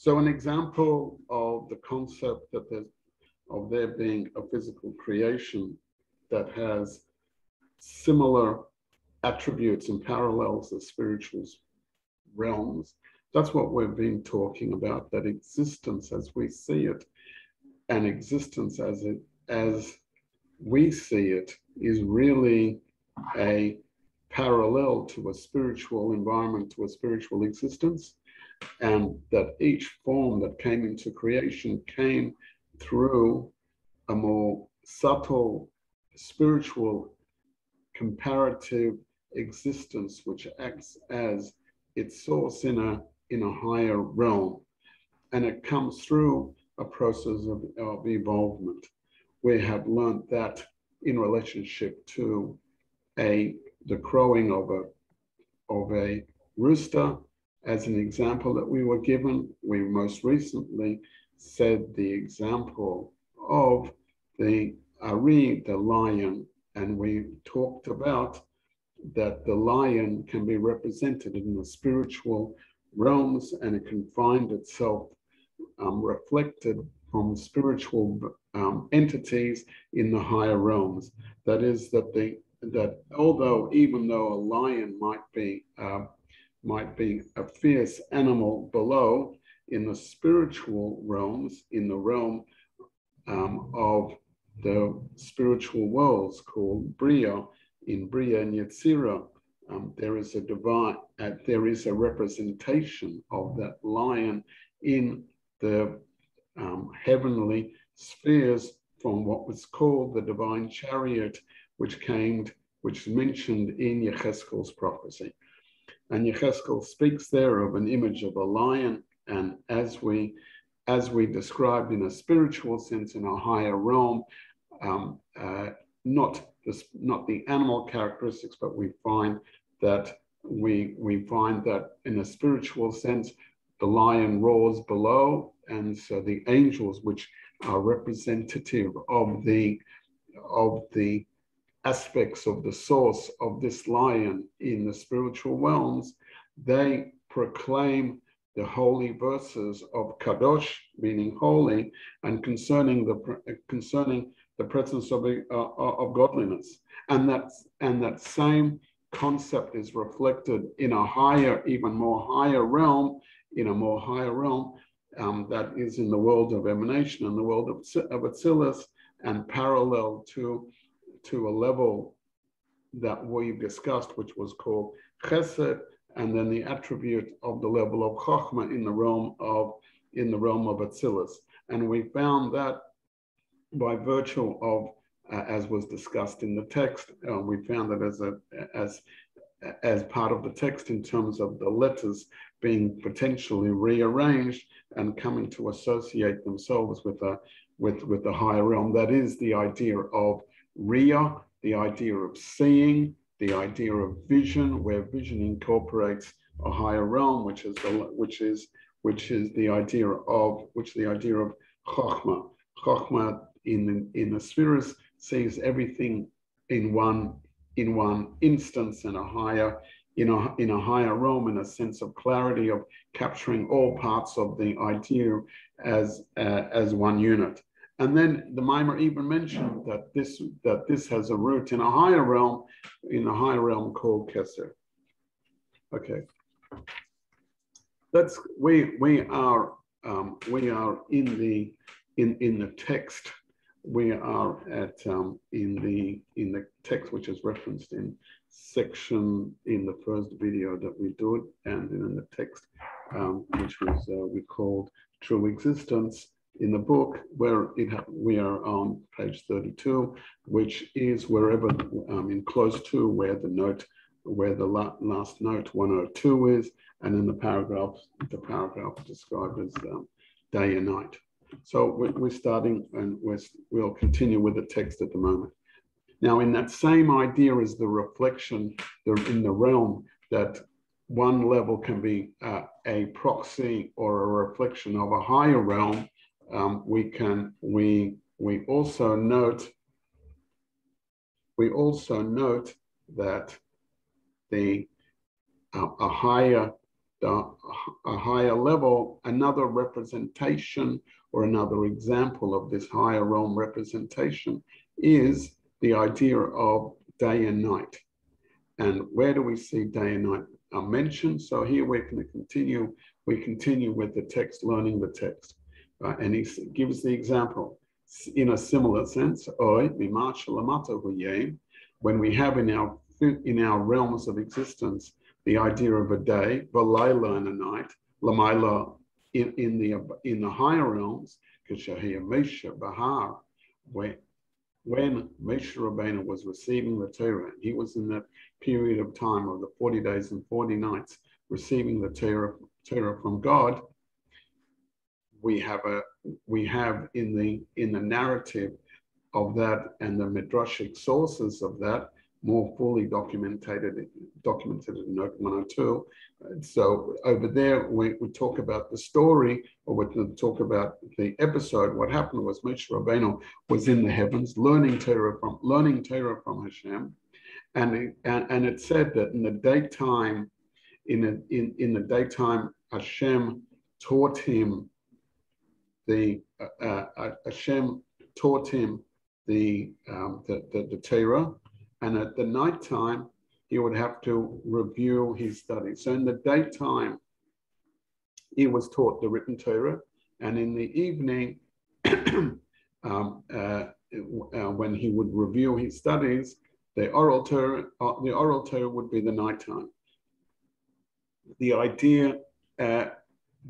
So an example of the concept that there's of there being a physical creation that has similar attributes and parallels as spiritual realms. That's what we've been talking about, that existence as we see it and existence as it as we see it is really a parallel to a spiritual environment, to a spiritual existence, and that each form that came into creation came through a more subtle spiritual comparative existence which acts as its source in a in a higher realm. And it comes through a process of, of evolvement. We have learned that in relationship to a the crowing of a of a rooster as an example that we were given we most recently said the example of the Ari, the lion, and we talked about that the lion can be represented in the spiritual realms and it can find itself um, reflected from spiritual um, entities in the higher realms. That is that the that although even though a lion might be uh, might be a fierce animal below, in the spiritual realms, in the realm um, of the spiritual worlds called Bria, in Bria and Yetzirah, um, there is a divine, uh, there is a representation of that lion in the um, heavenly spheres from what was called the divine chariot, which came, which is mentioned in Yecheskel's prophecy. And Yecheskel speaks there of an image of a lion. And as we, as we described in a spiritual sense in a higher realm, um, uh, not, the, not the animal characteristics, but we find that we, we find that in a spiritual sense, the lion roars below, and so the angels, which are representative of the of the aspects of the source of this lion in the spiritual realms, they proclaim the holy verses of kadosh, meaning holy, and concerning the concerning the presence of uh, uh, of godliness, and that and that same concept is reflected in a higher, even more higher realm, in a more higher realm um, that is in the world of emanation and the world of, of and parallel to to a level that we've discussed, which was called Chesed, and then the attribute of the level of Chachma in the realm of in the realm of Atzilus. And we found that by virtue of, uh, as was discussed in the text, uh, we found that as a as as part of the text in terms of the letters being potentially rearranged and coming to associate themselves with a with with the higher realm. That is the idea of Ria, the idea of seeing, the idea of vision, where vision incorporates a higher realm, which is the, which is which is the idea of which the idea of chokhmah. Chokhmah in the, in the spheres sees everything in one in one instance and a higher in a, in a higher realm in a sense of clarity of capturing all parts of the idea as uh, as one unit. And then the Maamer even mentioned that this that this has a root in a higher realm, in a higher realm called Keser. Okay. That's we we are um, we are in the in in the text. We are at um, in the in the text which is referenced in section in the first video that we do it, and in the text um, which was uh, we called true existence in the book where it we are on page 32, which is wherever um, in close to where the note, where the la last note 102 is, and in the paragraph, the paragraph described as um, day and night. So we're, we're starting and we're, we'll continue with the text at the moment. Now, in that same idea as the reflection in the realm that one level can be uh, a proxy or a reflection of a higher realm, um, we can we we also note we also note that the uh, a higher a higher level, another representation or another example of this higher realm representation is the idea of day and night. And where do we see day and night are mentioned? So here we're going to continue, we continue with the text, learning the text. Uh, and he gives the example in a similar sense, when we have in our in our realms of existence the idea of a day, Valayla and a night, Lamaila in, in the in the higher realms, Kashahia Mesha Bahar, when when Moshe Rabbeinu was receiving the Torah, he was in that period of time of the 40 days and 40 nights receiving the Torah, Torah from God. We have a we have in the in the narrative of that and the midrashic sources of that more fully documented documented in note 102. So over there, we, we talk about the story, or we talk about the episode. What happened was Moshe Rabbeinu was in the heavens, learning Torah from learning Torah from Hashem, and it, and, and it said that in the daytime, in a, in in the daytime, Hashem taught him the uh, uh, Hashem taught him the um, the, the, the Torah and at the night time, he would have to review his studies. So in the daytime, he was taught the written Torah, and in the evening, um, uh, uh, when he would review his studies, the oral Torah, uh, the oral Torah would be the nighttime. The idea uh,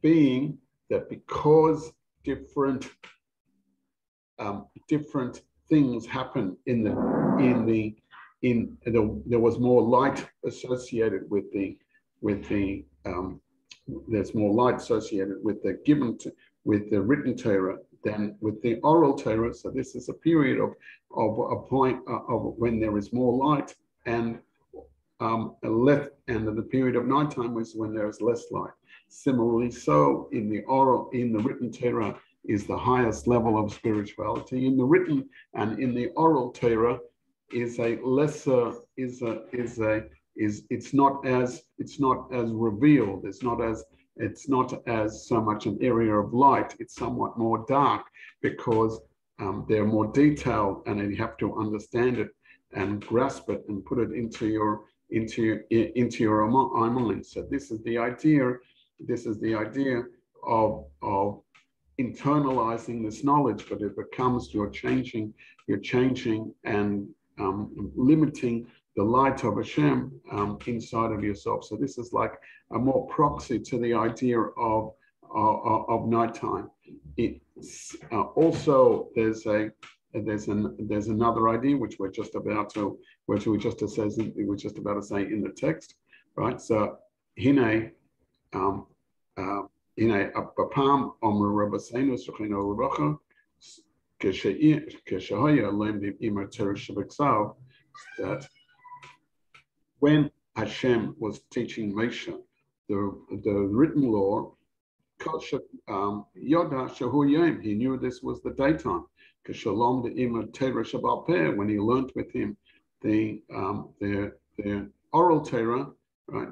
being that because different um, different things happen in the in the in the, there was more light associated with the with the um, there's more light associated with the given to, with the written Torah than with the oral Torah. So this is a period of of a point uh, of when there is more light and um, left, and the period of nighttime is when there is less light. Similarly, so in the oral in the written Torah is the highest level of spirituality. In the written and in the oral Torah is a lesser is a is a is it's not as it's not as revealed. It's not as it's not as so much an area of light. It's somewhat more dark because um, they're more detailed and you have to understand it and grasp it and put it into your into into your mind. So this is the idea this is the idea of of internalizing this knowledge but it becomes you're changing you're changing and um, limiting the light of Hashem um, inside of yourself. So this is like a more proxy to the idea of of, of nighttime. It's uh, also there's a there's an there's another idea which we're just about to which we just says we're just about to say in the text, right? So hine um uh, hine apam omer rabbeinu shechino uracha that when Hashem was teaching Moshe the, the written law, um, he knew this was the daytime. When he learned with him the um, the, the oral Torah, right,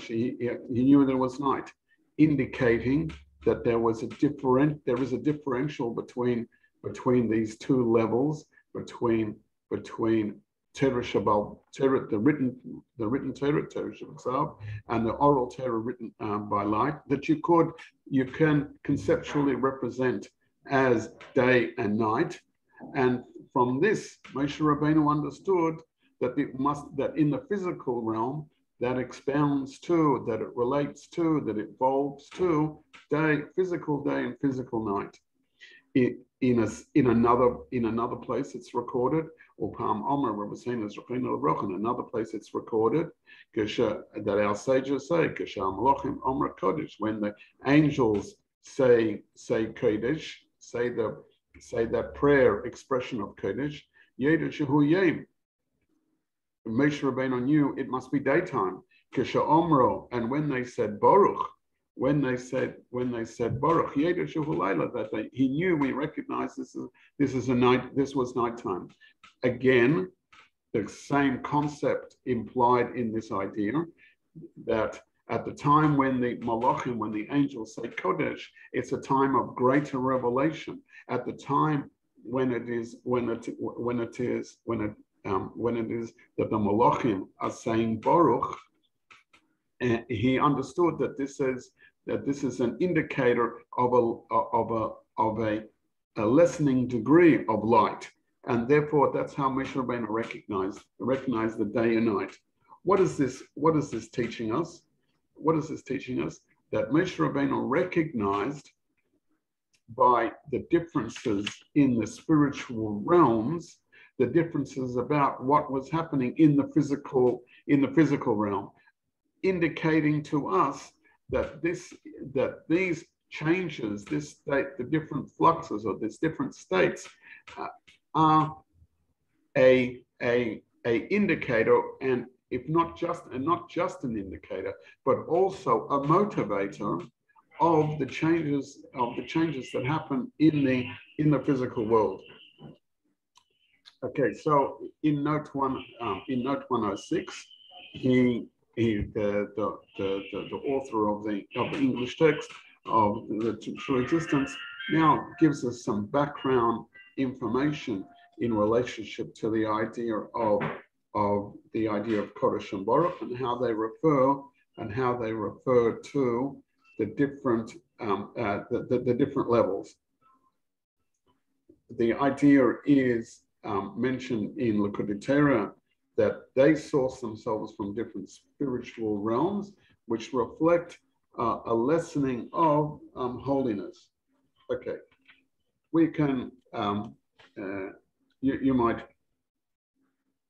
he, he knew there was night, indicating that there was a different there is a differential between between these two levels, between between Torah Shabbat, Torah, the written the written Torah, Torah Shabbat, and the oral Torah written um, by light, that you could you can conceptually represent as day and night, and from this, Moshe Rabbeinu understood that it must that in the physical realm that expounds to, that it relates to, that evolves to day, physical day and physical night. It, in a, in another in another place it's recorded or Palm Omer another place it's recorded that our sages say Omer Kodesh when the angels say say Kodesh say the say that prayer expression of Kodesh Yeda Shehu Yem Moshe Rabbeinu knew it must be daytime Kesha Omro and when they said Baruch when they said when they said Baruch that they, he knew we recognize this is this is a night this was nighttime. Again, the same concept implied in this idea that At the time when the Malachim, when the angels say Kodesh, it's a time of greater revelation. At the time when it is when it when it is when it um, when it is that the Malachim are saying Baruch, eh, he understood that this is that this is an indicator of a of a of a, a lessening degree of light, and therefore that's how Moshe Rabbeinu recognized recognized the day and night. What is this? What is this teaching us? What is this teaching us? That Moshe Rabbeinu recognized by the differences in the spiritual realms, the differences about what was happening in the physical in the physical realm, indicating to us that this that these changes, this state, the different fluxes or these different states uh, are a, a, a indicator and if not just and not just an indicator, but also a motivator of the changes of the changes that happen in the in the physical world. Okay, so in note one, um, in note 106, he he the the, the, the, author of the of the English text of the true existence now gives us some background information in relationship to the idea of of the idea of Kodesh and Baruch and how they refer and how they refer to the different um, uh, the, the, the, different levels. The idea is um, mentioned in Torah that they source themselves from different spiritual realms, which reflect uh, a lessening of um, holiness. Okay, we can, um, uh, you, you might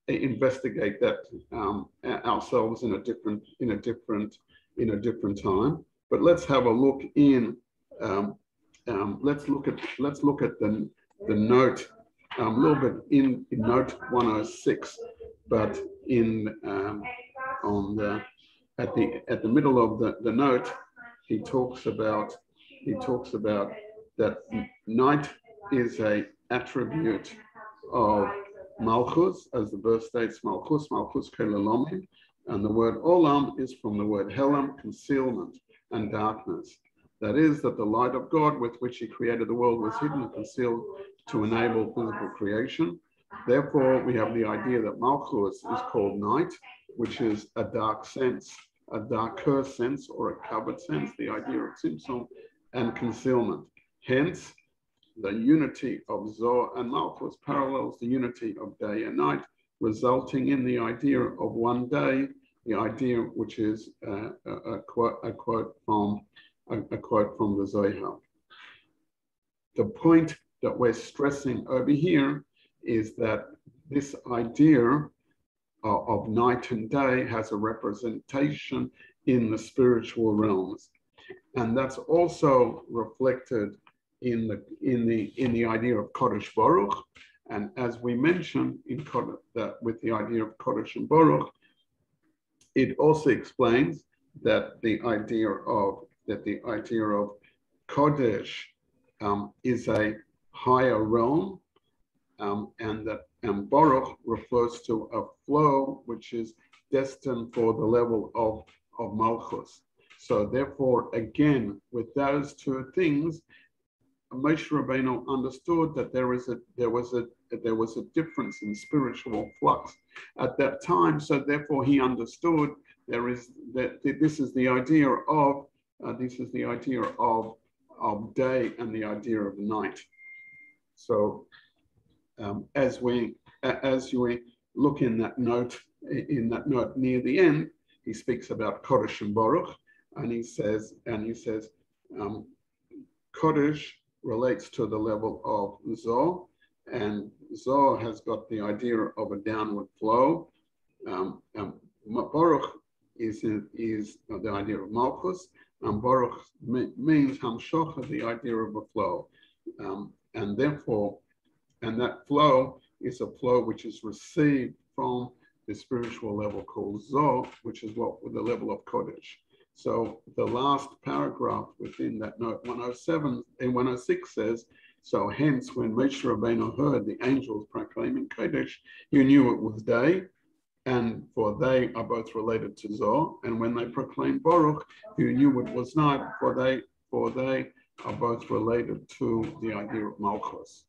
investigate that um, ourselves in a different, in a different, in a different time. But let's have a look in. Um, um, let's look at let's look at the the note a little bit in, in note 106, but in um, on the at the at the middle of the, the note, he talks about he talks about that night is a attribute of Malchus, as the verse states, Malchus, Malchus Kelalomim, and the word Olam is from the word Helam, concealment and darkness. That is, that the light of God with which he created the world was hidden and concealed to enable physical creation. Therefore, we have the idea that Malchus is called night, which is a dark sense, a darker sense or a covered sense, the idea of Tzimtzum and concealment. Hence, the unity of Zohar and Malchus parallels the unity of day and night, resulting in the idea of one day, the idea which is uh, a, a, quote, a, quote, from a, a quote from the Zohar. The point that we're stressing over here is that this idea of night and day has a representation in the spiritual realms. And that's also reflected in the in the in the idea of Kodesh Baruch. And as we mentioned in Kodesh, that with the idea of Kodesh and Baruch, it also explains that the idea of that the idea of Kodesh um, is a higher realm, um, and that and Baruch refers to a flow which is destined for the level of, of Malchus. So therefore, again, with those two things, Moshe Rabbeinu understood that there is a there was a there was a difference in spiritual flux at that time. So therefore, he understood there is that this is the idea of uh, this is the idea of of day and the idea of night. So um, as we as we look in that note in that note near the end, he speaks about Kodesh and Baruch, and he says and he says um, Kodesh relates to the level of Zohar, and Zohar has got the idea of a downward flow. Um, um, Baruch is, is the idea of Malchus, and Baruch means Hamshocha, the idea of a flow. Um, and therefore, and that flow is a flow which is received from the spiritual level called Zoh, which is what the level of Kodesh. So the last paragraph within that note 107 and 106 says, so hence when Moshe Rabbeinu heard the angels proclaiming Kodesh, he knew it was day, and for they are both related to Zoh, and when they proclaim Baruch, who knew it was night, for they for they are both related to the idea of Malchus.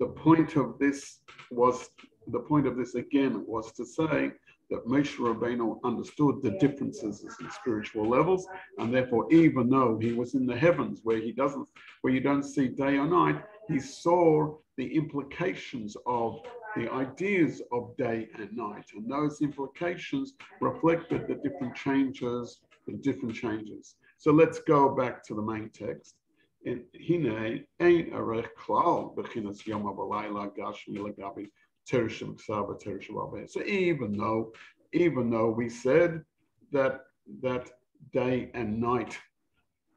The point of this was the point of this again was to say that Moshe Rabbeinu understood the differences in spiritual levels, and therefore, even though he was in the heavens where he doesn't, where you don't see day or night, he saw the implications of the ideas of day and night, and those implications reflected the different changes, the different changes. So let's go back to the main text. In Hine, ein arech klal bechinas yom abalayla gashmi lagabi so even though, even though we said that that day and night,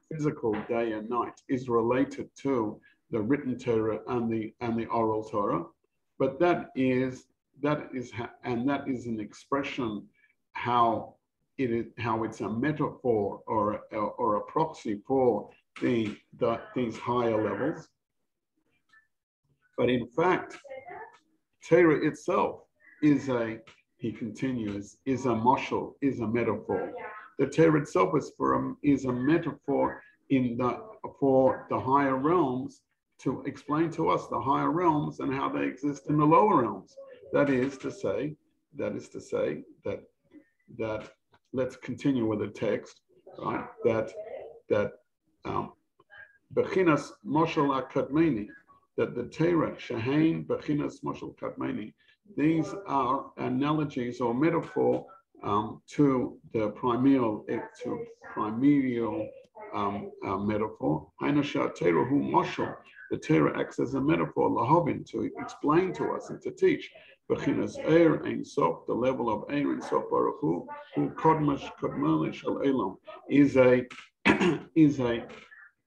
physical day and night, is related to the written Torah and the and the oral Torah, but that is that is and that is an expression how it is how it's a metaphor or or, or a proxy for the, the these higher levels. But in fact, Torah itself is a, he continues, is a moshel, is a metaphor. The Torah itself is for a, is a metaphor in the for the higher realms to explain to us the higher realms and how they exist in the lower realms. That is to say, that is to say that that let's continue with the text, right? That that um, Bechinas Moshel Akadmeni, that the Torah, Shahain, Bechinas, Moshel, Kadmeni, these are analogies or metaphor um, to the primeval, eh, to primeval um, uh, metaphor. Hainasha Torah hu Moshel, the Torah acts as a metaphor, lahovin, to explain to us and to teach. Bechinas Eir Ein Sof, the level of Eir Ein Sof Baruch Hu, who Kodmash Kodmalish Shal Elam, is a is a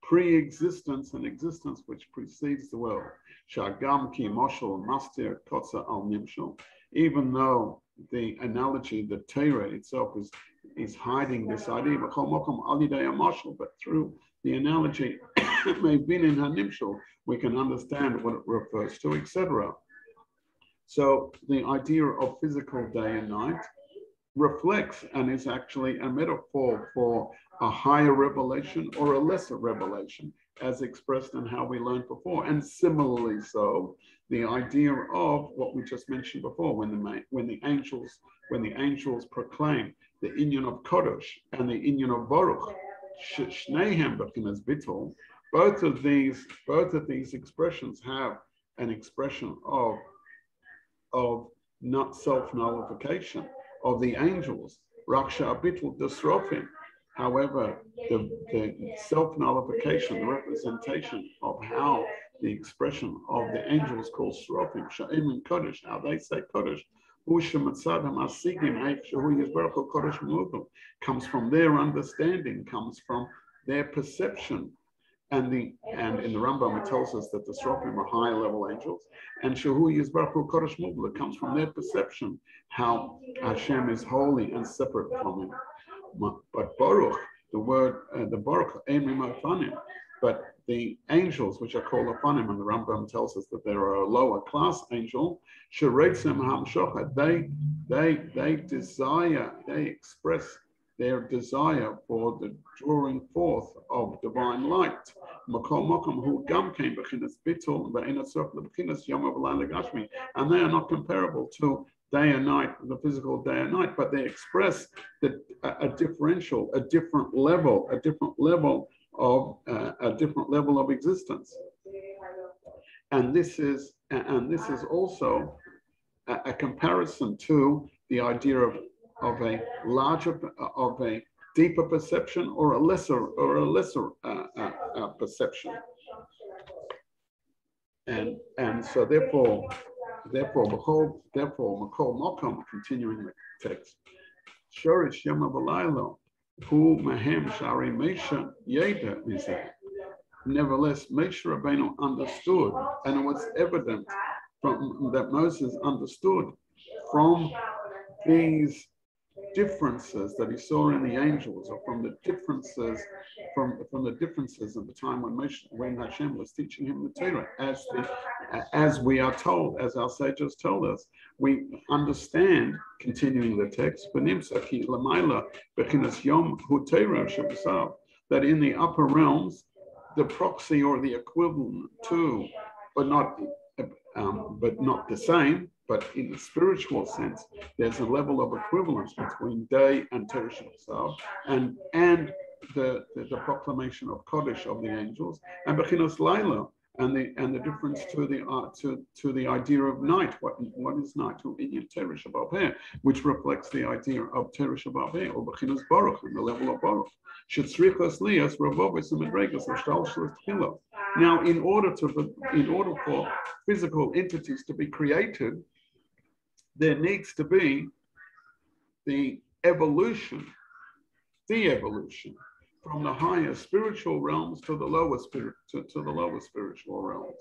pre-existence and existence which precedes the world. Shagam ki moshel mastir kotza al nimshel. Even though the analogy, the Torah itself is is hiding this idea, but through the analogy, may be in hanimshel, we can understand what it refers to, etc. So the idea of physical day and night reflects and is actually a metaphor for a higher revelation or a lesser revelation, as expressed in how we learned before. And similarly, so the idea of what we just mentioned before, when the when the angels when the angels proclaim the inyan of Kodesh and the inyan of Baruch, Shnehem Bechinas Bittul, both of these both of these expressions have an expression of of not self nullification of the angels, Raksha Bittul Desrofim. However, the, the self nullification, the representation of how the expression of the angels called Srofim, Sha'im and Kodesh, how they say Kodesh, comes from their understanding, comes from their perception and the and in the Rambam it tells us that the Srofim are high level angels, and Shahu Yisbaruch Kodesh Mubla. Comes from their perception how Hashem is holy and separate from him. But Baruch, the word uh, the Baruch Fanim, but the angels which are called Ofanim, and the Rambam tells us that there are a lower class angel, Sheretzim Hamshocha, they they they desire, they express their desire for the drawing forth of divine light. And they are not comparable to day and night, the physical day and night, but they express the, a, a differential, a different level, a different level of uh, a different level of existence. And this is and this is also a, a comparison to the idea of of a larger, of a deeper perception or a lesser or a lesser uh, uh, uh, perception. And and so therefore, therefore, Makol, therefore, Makol Mokom, continuing the text, Shorish Yama Balaylo, Hu Mahem Shari Mesha Yeda Mizeh. Nevertheless, Moshe Rabbeinu understood, and it was evident from that Moses understood from these differences that he saw in the angels, or from the differences from from the differences at the time when Moshe, when Hashem was teaching him the Torah, as the as we are told, as our sages told us, we understand. Continuing the text, that in the upper realms, the proxy or the equivalent to, but not um, but not the same, but in the spiritual sense, there's a level of equivalence between day and Teresh and and the, the, the, proclamation of Kodesh of the angels, and Bechinos Laila, and the and the difference to the uh, to to the idea of night. What what is night? To Inyan Teresh which reflects the idea of Teresh or Bechinos Baruch, and the level of Baruch. Shetzrichas Lias Ravovis and Medregas Now, in order to in order for physical entities to be created, there needs to be the evolution, the evolution from the higher spiritual realms to the lower spirit to, to the lower spiritual realms.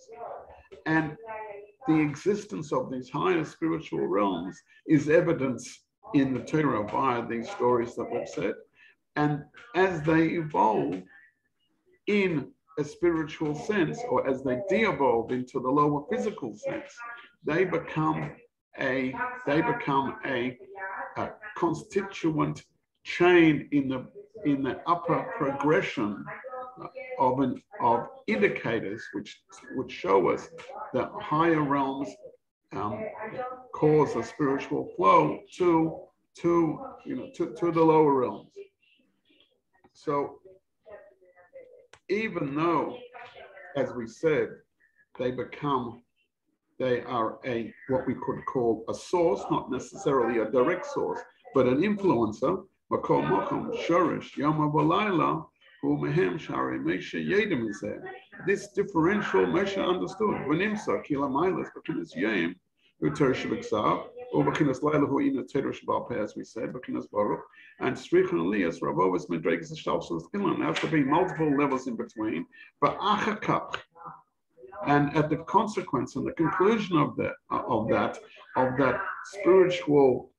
And the existence of these higher spiritual realms is evidence in the Torah via these stories that we've said. And as they evolve in a spiritual sense, or as they de-evolve into the lower physical sense, they become a they become a, a constituent chain in the in the upper progression of an of indicators which which show us that higher realms um, cause a spiritual flow to to you know to, to the lower realms. So even though, as we said, they become they are a what we could call a source, not necessarily a direct source, but an influencer. This differential understood. Kila b'kinas yem u'ter shebeksav u'b'kinas laila hu ina teder shebal as we said and strichen elias. There has to be multiple levels in between. But and at the consequence and the conclusion of that of that of that spiritual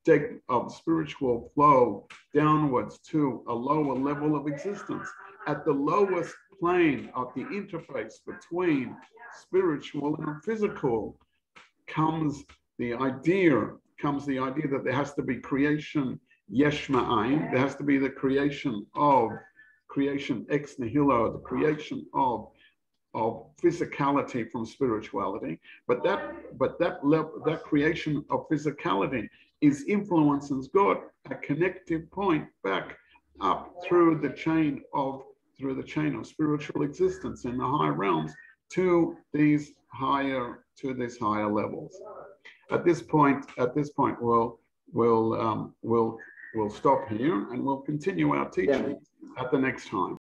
of spiritual flow downwards to a lower level of existence at the lowest plane of the interface between spiritual and physical comes the idea comes the idea that there has to be creation yesh ma'ayin there has to be the creation of creation ex nihilo the creation of of physicality from spirituality, but that but that level, that creation of physicality is influences God a connective point back up through the chain of through the chain of spiritual existence in the higher realms to these higher to these higher levels. At this point, at this point, we'll we'll um, we'll we'll stop here and we'll continue our teaching yeah. at the next time.